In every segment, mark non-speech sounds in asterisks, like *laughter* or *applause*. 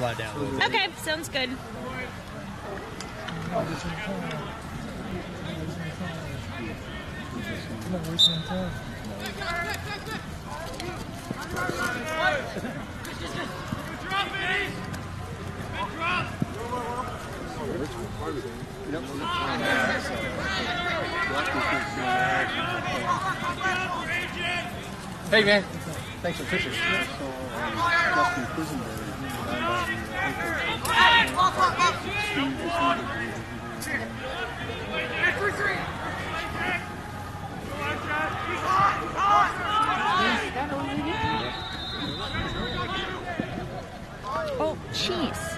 slide down a little bit. Okay, sounds good. Hey, man. Thanks for the pictures. Oh, jeez.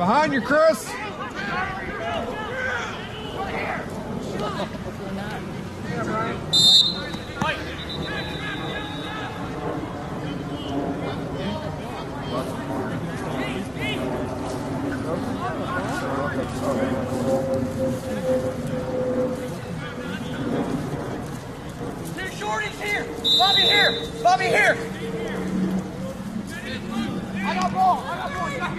Behind you, Chris. Bobby here! Bobby here!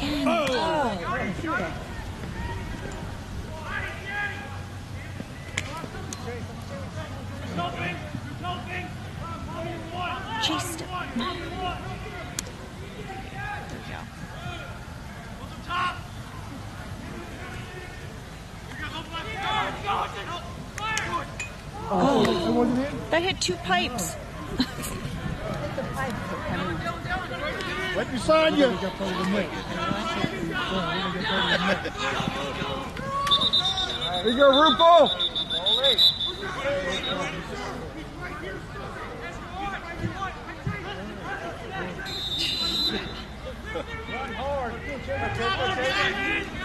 See that. Chased it. There we go. That hit two pipes. Right beside you. Here you go, Rupo.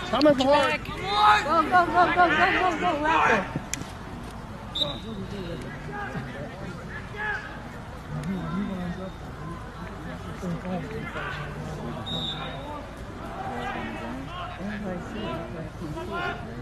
Coming for Back. Go, go, go, go, go, go, go, Raptor. 很可惜很可惜。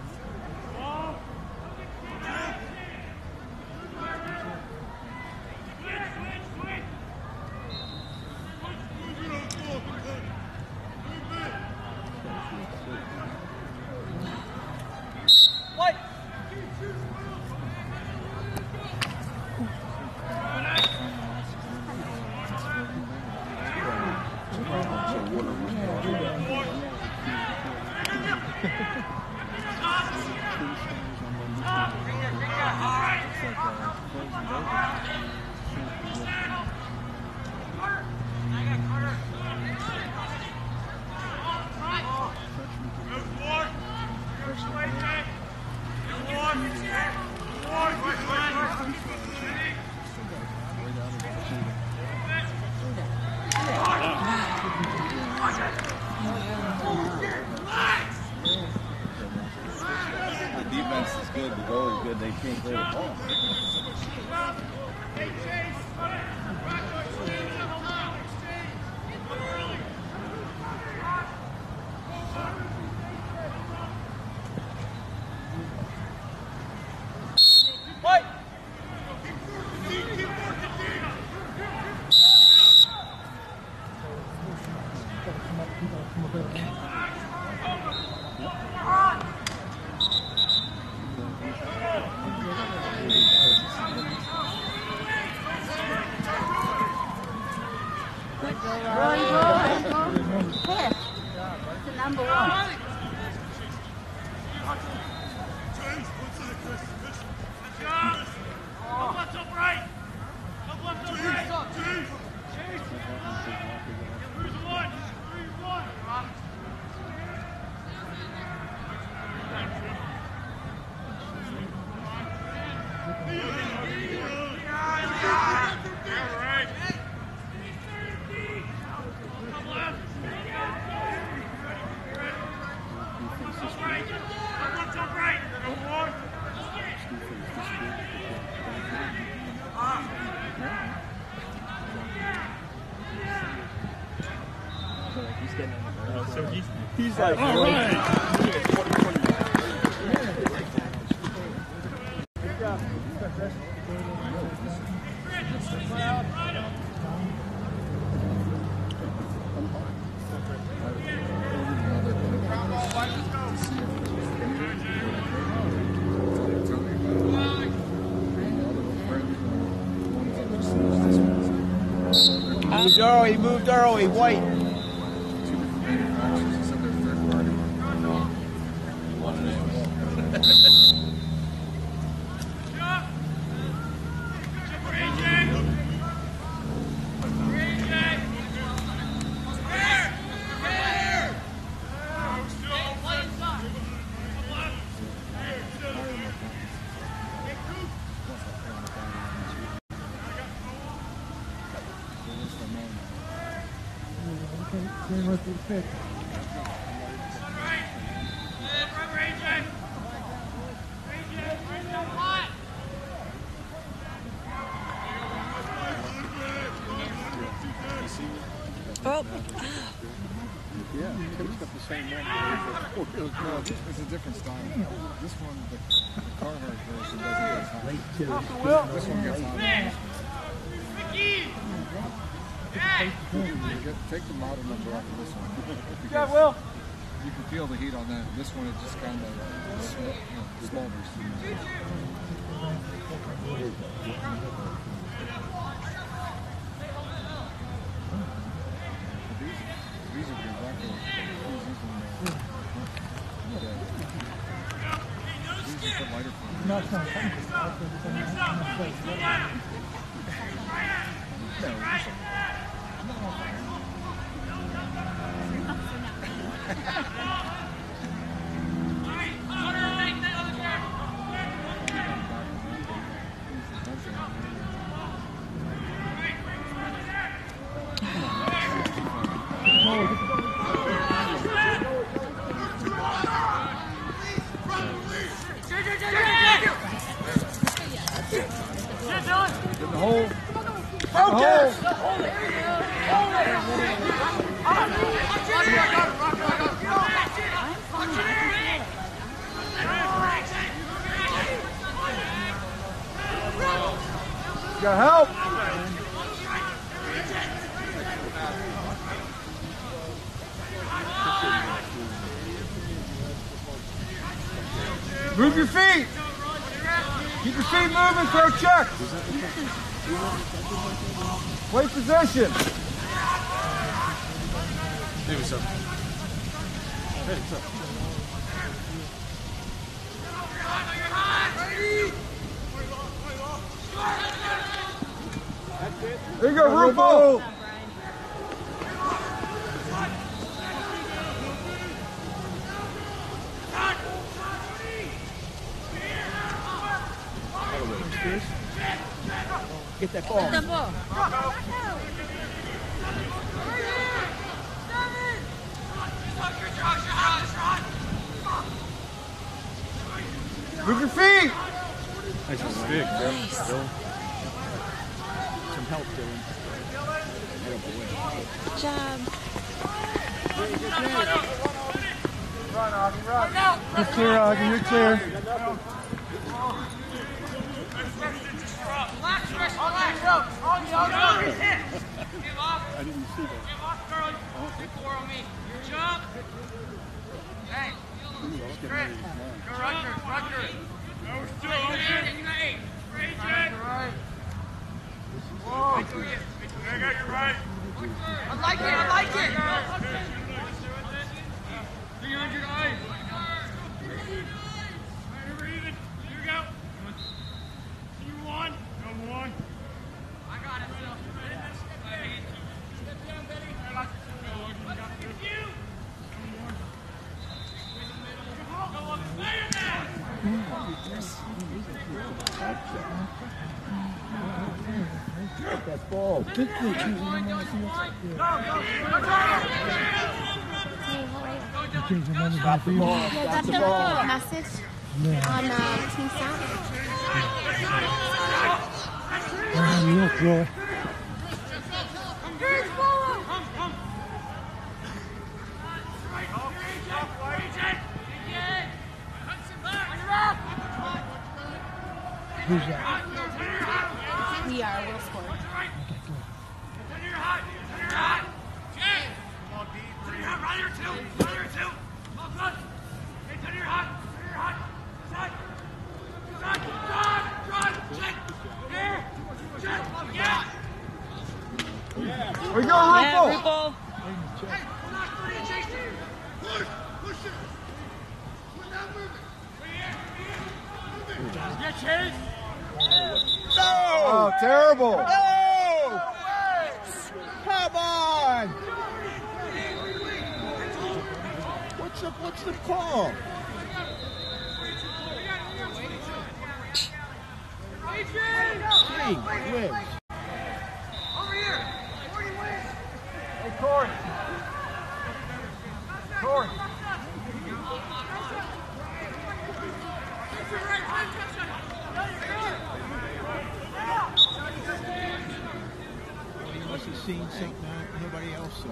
Run, go. He's like, moved early, moved early, white. No, this a different style. This one, the, the Carhartt version doesn't get hot. This one gets hot. You get, take the model number off of this one. *laughs* Good job, Will. you can feel the heat on that. This one, it just kind of you know, smolders. These, these are the exactly he's using the, the, these are the lighter fluid. No, it's not it's just- Get the hole. Focus! Got help! Move your feet! Keep your feet moving, throw check! Play position! Maybe so. There you go, Rufo! Get that ball. Move your feet! Nice stick. Some help, Dylan. Good job. You're clear, Augie, you're clear. Relax, Chris, relax. Augie, Augie. Give off. I didn't see that. Give off, girl. Four on me. Jump. Hey. Chris. Go Rutgers, Rutgers. No, still open. Eight. Right, right. Whoa. I got you right. I like it, I like it. 300 eyes. We're even. Here we go. You won. Go one. I got it, Phil. Step down, Betty. Let's get you. Go up. Fire now. That ball. Good coach. He's in the One, middle. go, one. Go, go. Go, Stop the ball. Yeah, the ball. message on uh, Team Sound. Oh, look, bro. Who's that? seen something that nobody else saw.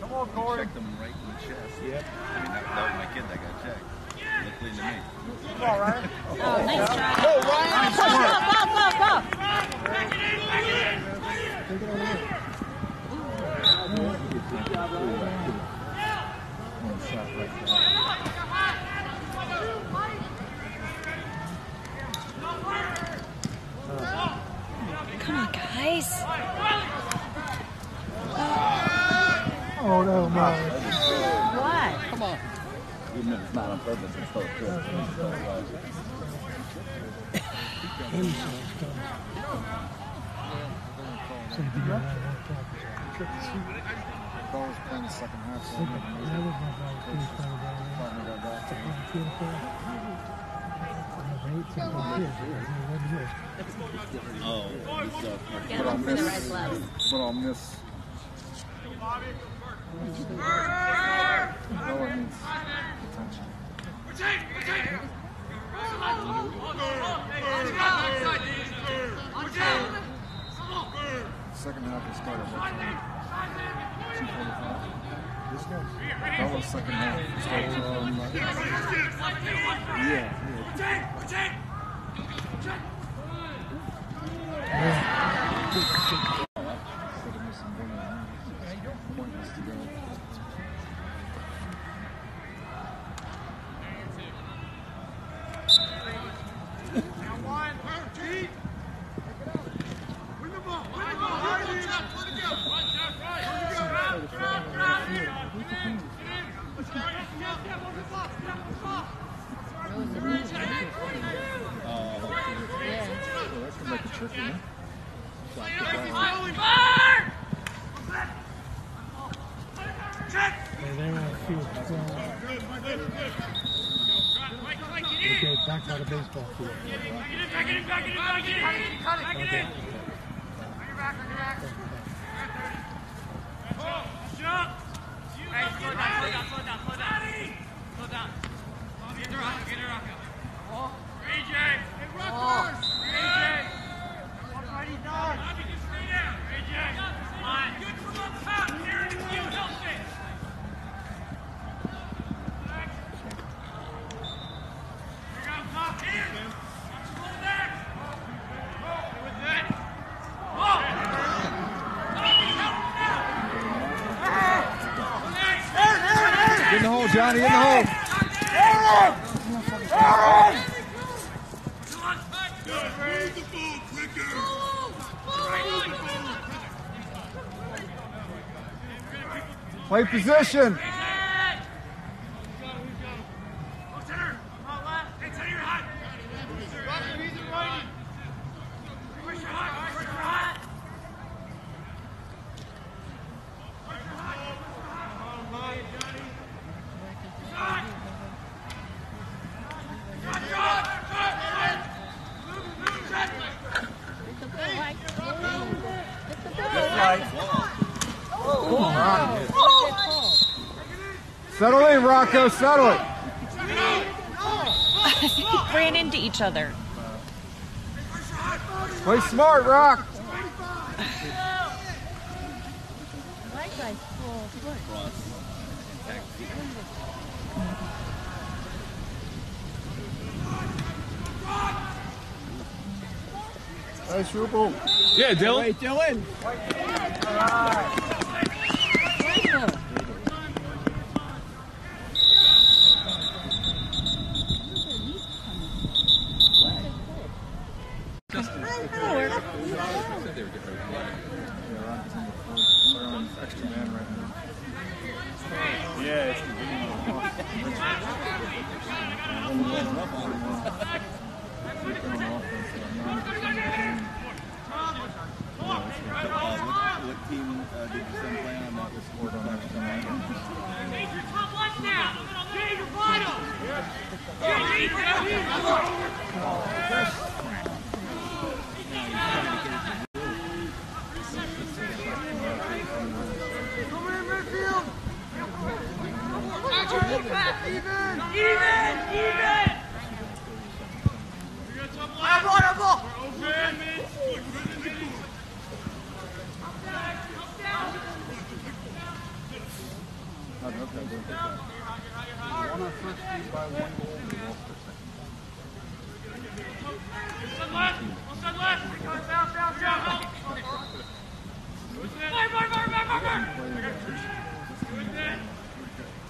Come on, Corey. Checked them right in the chest. Yep. I mean, that, that was my kid that got checked. They cleaned to me. Good oh, nice try. Oh, Ryan. Nice Come on, guys. Oh, no, no. What? Come on. Even if it's not on purpose, it's still good. Ball was playing the second half, so I didn't know. Finally got back to me. Oh, so Get them for the red gloves. But I'll miss. Second half is started? Two forty-five. This one? That was second half. Started, um, yeah, yeah. Instead of missing one, pointless to go. Well, that could make it tricky, huh? Okay, back by the baseball field. Get in the hole, Johnny, in the hole. Aaron! Aaron! Play position. In, Rocco. Settle it. Ran into each other. Play smart, Rock. White guy's full foot. Nice, Rupel. Yeah, Dylan. Hey, Dylan. Extra man right now. yeah, it's convenient. what, what team uh, did you send play on that was scored on extra man? Not enough guys, don't think that. One on first team by one goal. we lost our second.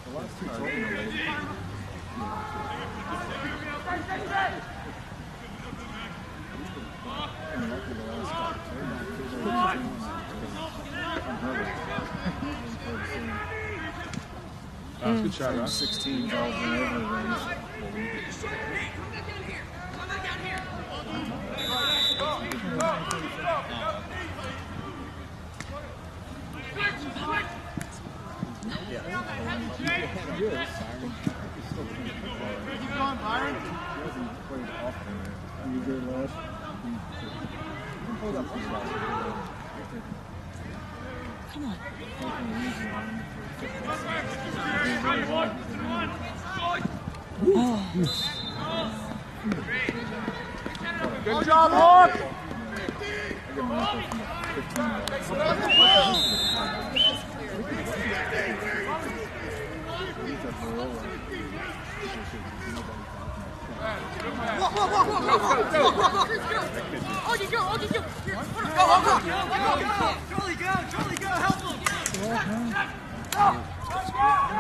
The last two trophy related. And lucky the last guy. They're not- they're That's a good shot, right? 16 calls and over range. You good, Les? Hold up. Come on. Good job, Hawk.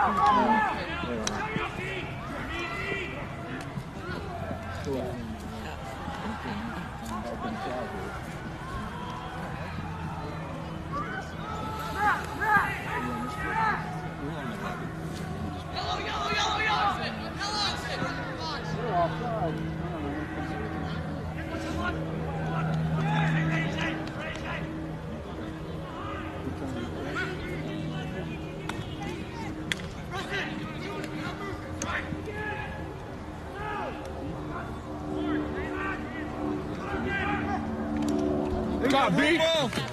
Got beat.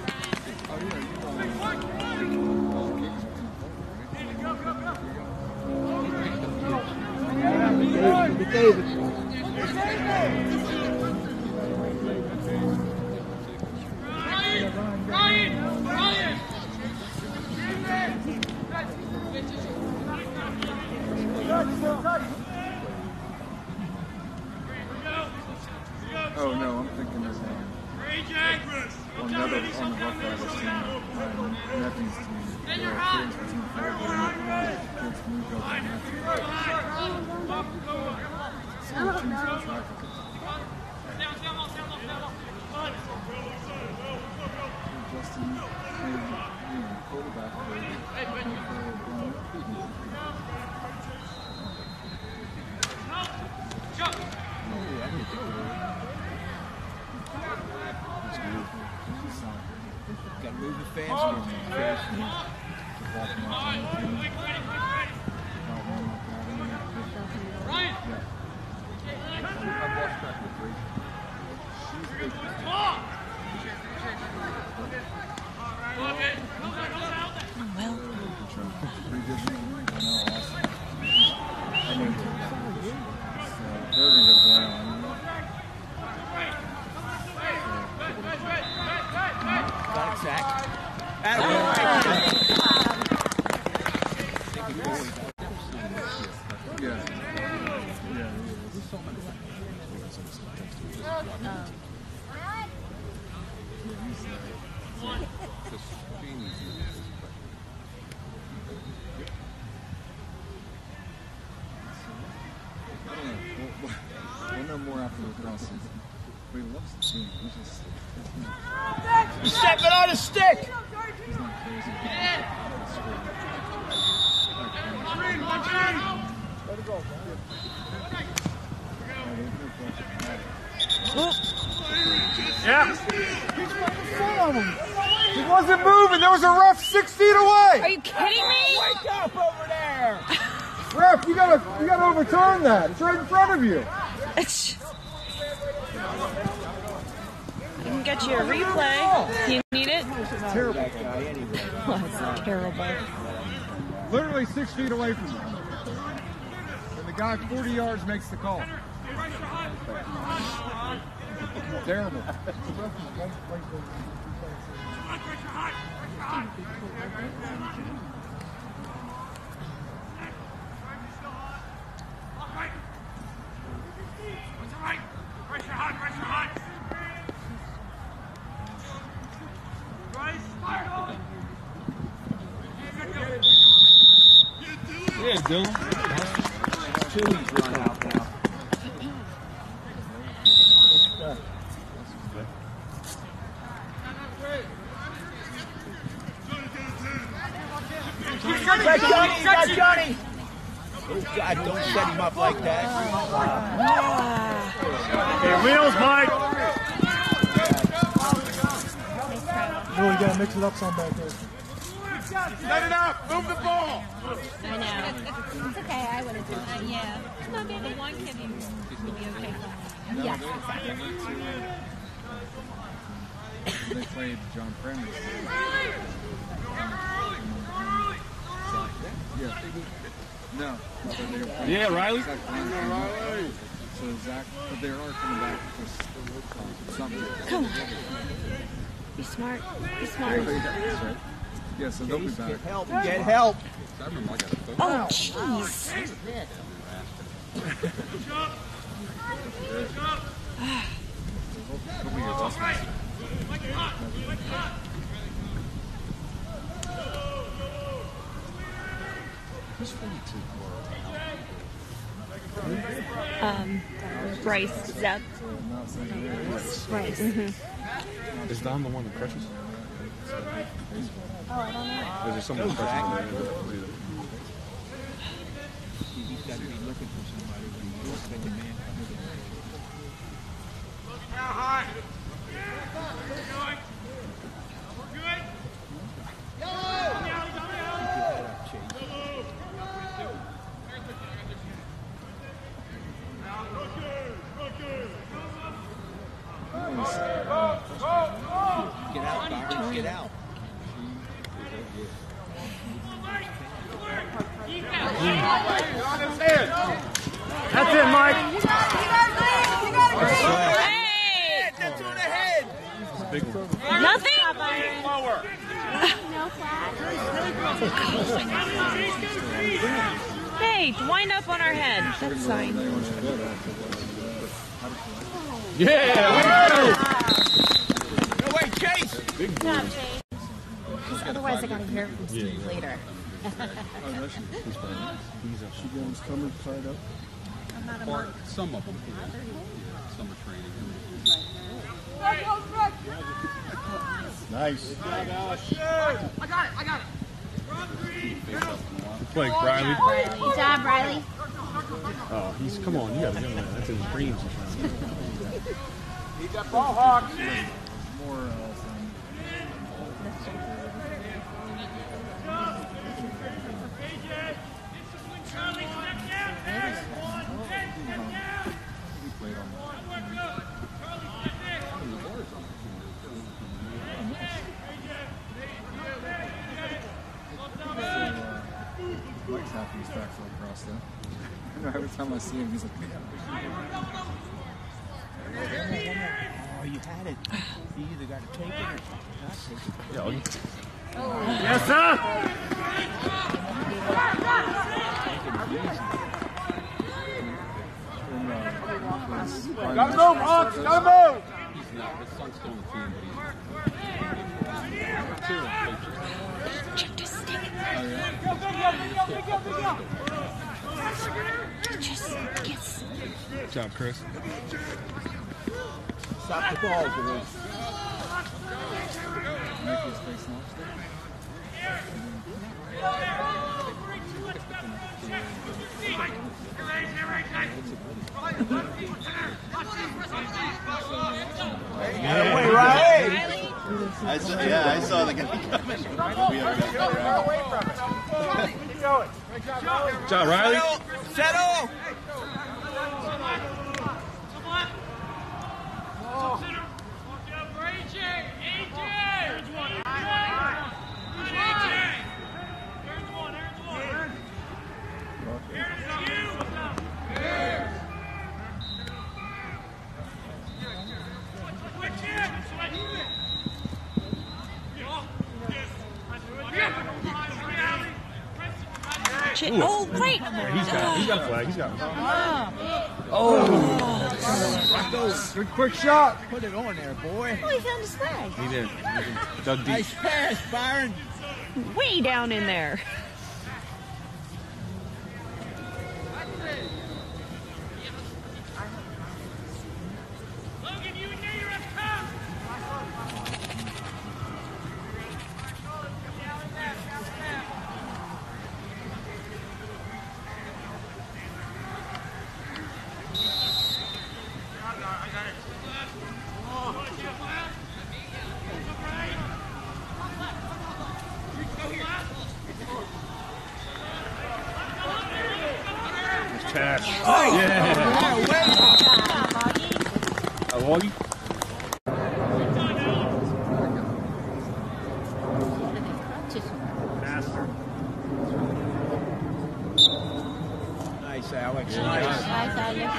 Got to move the fans again. Well, Yeah. Yeah. I don't know. We'll, we'll know more after the cross season. But he loves the team. He just He's stepping on his stick. he's not crazy. Yeah. He wasn't moving. There was a ref six feet away. are you kidding me? Wake up over there. Ref, you gotta you gotta overturn that. It's right in front of you. It's I can get you a replay. Do you need it? Terrible. *laughs* That's terrible. Literally six feet away from you. And the guy 40 yards makes the call. Terrible. *laughs* Yeah, Dylan. Chili's run out now. Johnny, Johnny. Oh, God, don't set him up like that. Okay, wheels, Mike. No, you gotta mix it up some back there. Set it up. Move the ball. I know. It's okay, I would have done it. Yeah. No, maybe one kid will be okay. Yes, exactly. They played John Kramer. Yeah. No. but they were playing Yeah, Riley. Riley. So Zach, but they are coming back for something. Come on. Be smart. Be smart. That's right. Yeah, so they'll be back. Get help, get help. Oh, jeez. Um, Bryce Zepp. Bryce. Mm-hmm. Is Don the one that crutches? Oh, I don't know. Someone crutches? He's got to be looking for somebody man. Now high. We're good. We're good. Get out, Byron, get out. That's it, Mike. Hey! That's on the head. Nothing? No flag. Hey, wind up on our head. That's fine. Yeah. No way, Chase. Good job, Chase. Because otherwise I gotta hear from Steve later. Oh, she goes coming side up. Or some of them. Some are training. Nice. I got it. I got it. Good play Riley. Good job, Riley. Oh, he's come on. You gotta give him that. That's his dreams. More uh, back *laughs* full. I know every time I see him, he's like, Oh, you had it. You either got to take it or not take it. Yeah, Yes, sir. and, his- Gotta move, Hawks. Gotta move. he's not. His son's still on the team, but he's. Check this thing. Just yes. Good job, Chris. Stop the ball, boys. Make his face now. Wait, Riley. I saw, yeah, I saw the guy *laughs* coming. We have got Good job, Riley. Settle. Oh. Ch- oh, wait. He's got. He's got a flag. He's got. Oh. Good quick shot. Put it on there, boy. Oh, he found his flag. He did. He did. Dug deep. Nice pass, Byron. Way down in there. Logan, you and Nader have come. catch. Yeah. A loggy? Nice, Alex. Nice, Alex.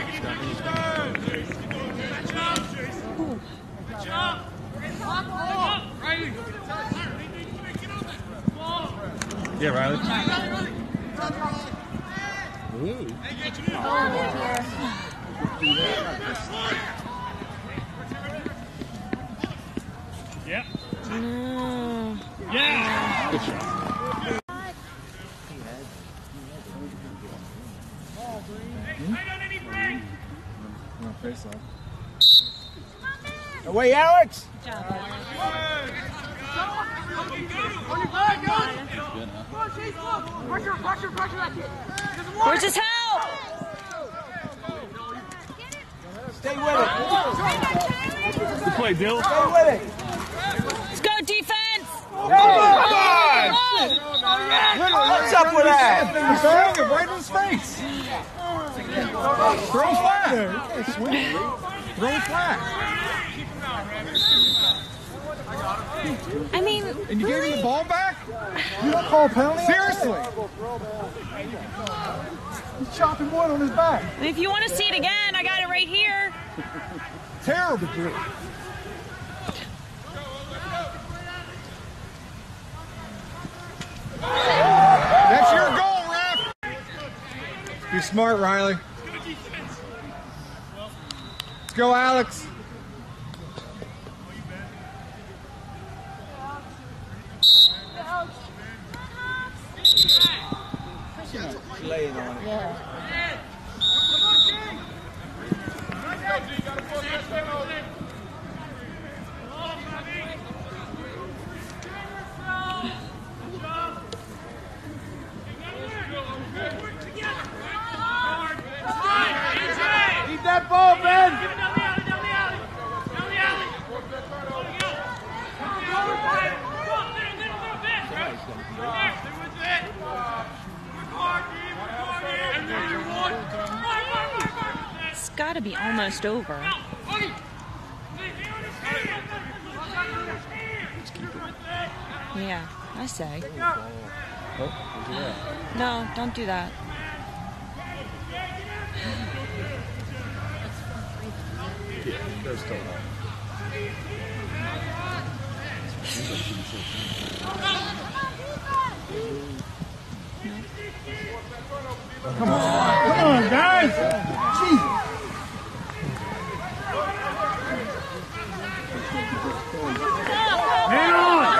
Yeah, Riley. Oh, dear. Yeah. No. Yeah. No, face off. Away, Alex. Where's his help? Stay with it. Good play, Dill. Stay with it. Let's go defense. What's up with that? He's throwing it right in his face. Throw flat. You can't swing. Throw flat. I mean, And you gave him the ball back? You don't call a penalty? Seriously. He's chopping wood on his back. if you want to see it again, I got it right here. Terrible dude. That's your goal, ref. Be smart, Riley. Let's go, Alex. Laying on it. Yeah. Eat that ball, Ben. It's got over. Yeah, I say. No, don't do that. Come on, guys. Jesus. Hang on.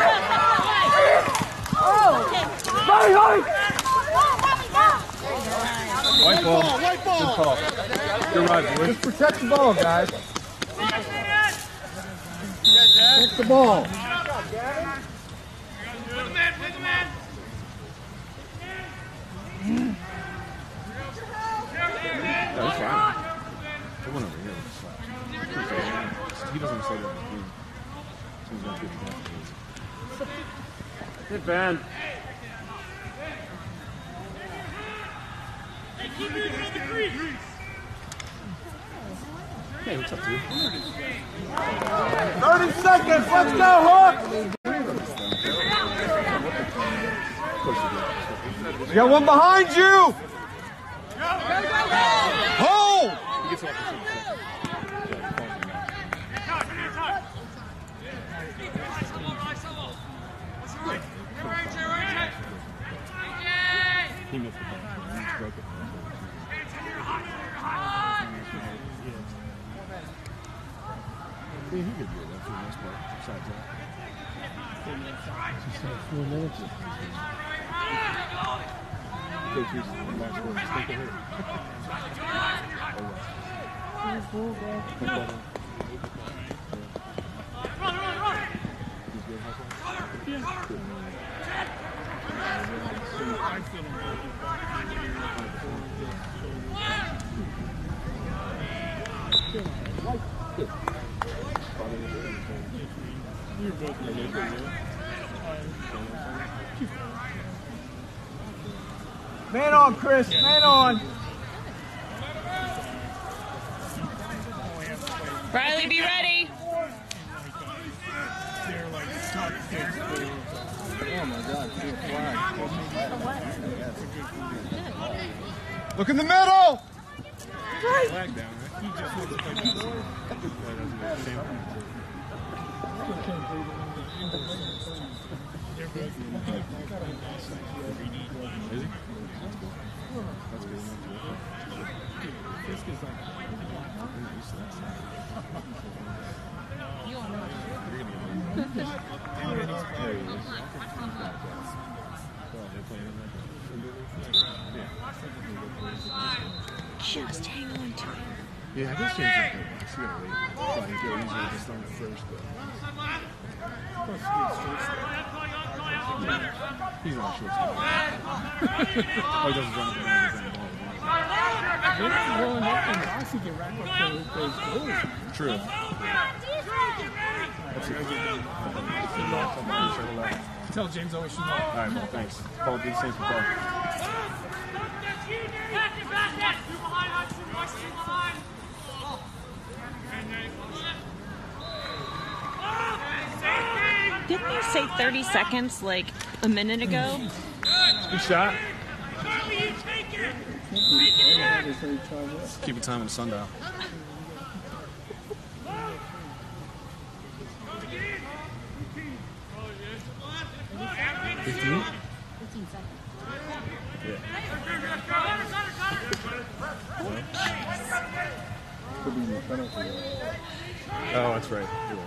White ball. White ball. Good call. Good ride, boys. Just protect the ball, guys. Protect the ball. That's fine. The one over here was fine. He doesn't say that. He- he's gonna get the ball. Good Ben. Hey, what's up, dude? 30 seconds. Let's go, Hook. You got one behind you. Hold. He gets off the field. He missed the ball. He broke it. Yeah, he could do it though, for the Besides that. Just had four minutes. Coach. Man You're both in the manipulative. Man on, Chris. Man on. Riley, be ready. Oh my God! Look in the middle. Right. Just hang on to it. Yeah, I guess James is good. I see how late. Probably go easier just on the first, but he's not short. *laughs* oh, he doesn't run up and down the ball. True. That's it. Tell James always should All right, well, thanks. Paul, do the same for Paul. Say 30 seconds like a minute ago? Good shot. Keeping time on the sundial. Fifteen. Could be in the penalty. Oh, that's right. Drop,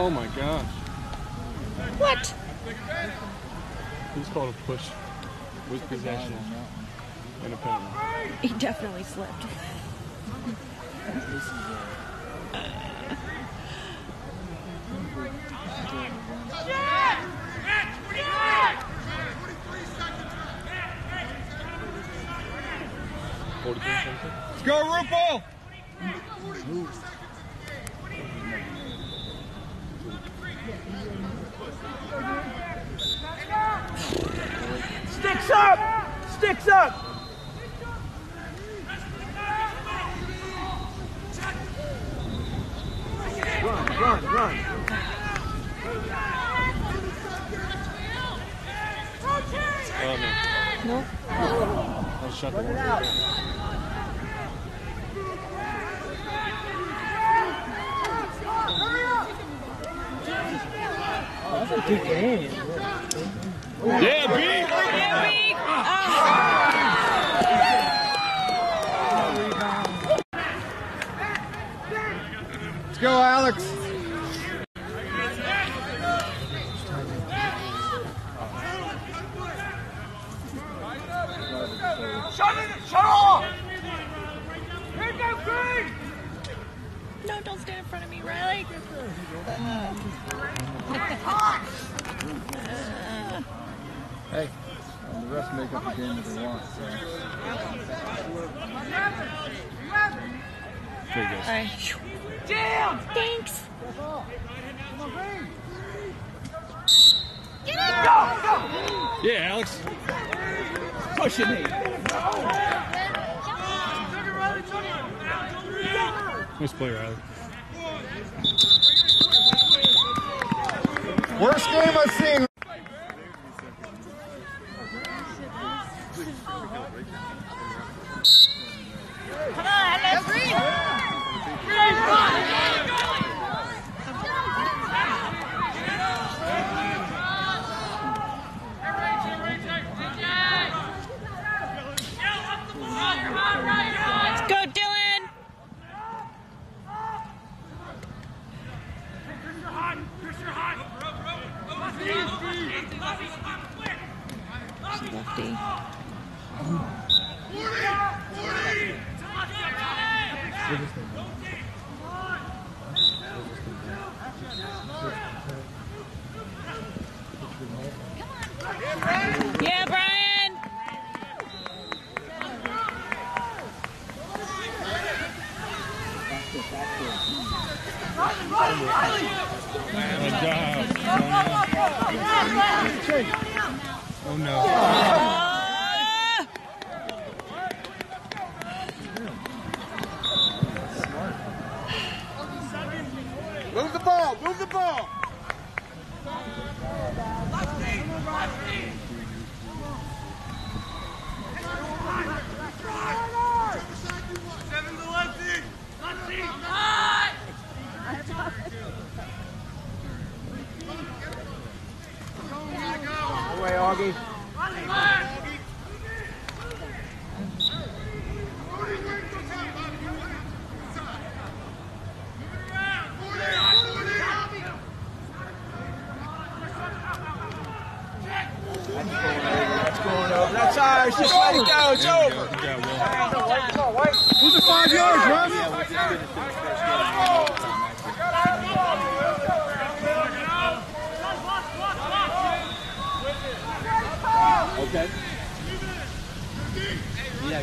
Oh my gosh. What? He's called a push with possession and a penalty. He definitely slipped. Let's go, Rupo! Sticks up! Sticks up! Run, run, run. Oh no. No. I'll shut the door. Yeah, B. Yeah, Shut it! Shut off! Here goes Green! No, don't stand in front of me, Riley. Hey, the refs make up the game if they want. So. There he goes. All right. Jam! Thanks. Go! Go! Yeah, Alex. Pushing me. Nice play, Riley. Worst game I've seen.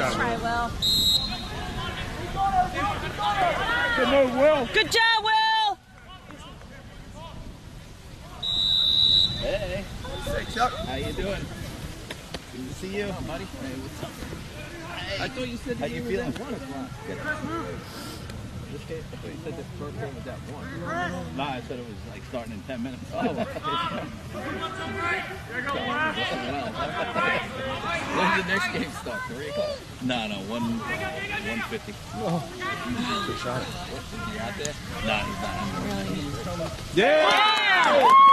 shot. Try well. Good move, Will. Good job, Will. Hey. Hey, Chuck. How you doing? Good to see you, buddy. Hey, what's up? I thought you said how you feeling? This game, I you said the first game was at one. No, I said it was like starting in ten minutes. Oh. When's the next game start? Three o'clock? No, no, one, one fifty. Oh. Good shot. Is he out there? No, he's not. Yeah.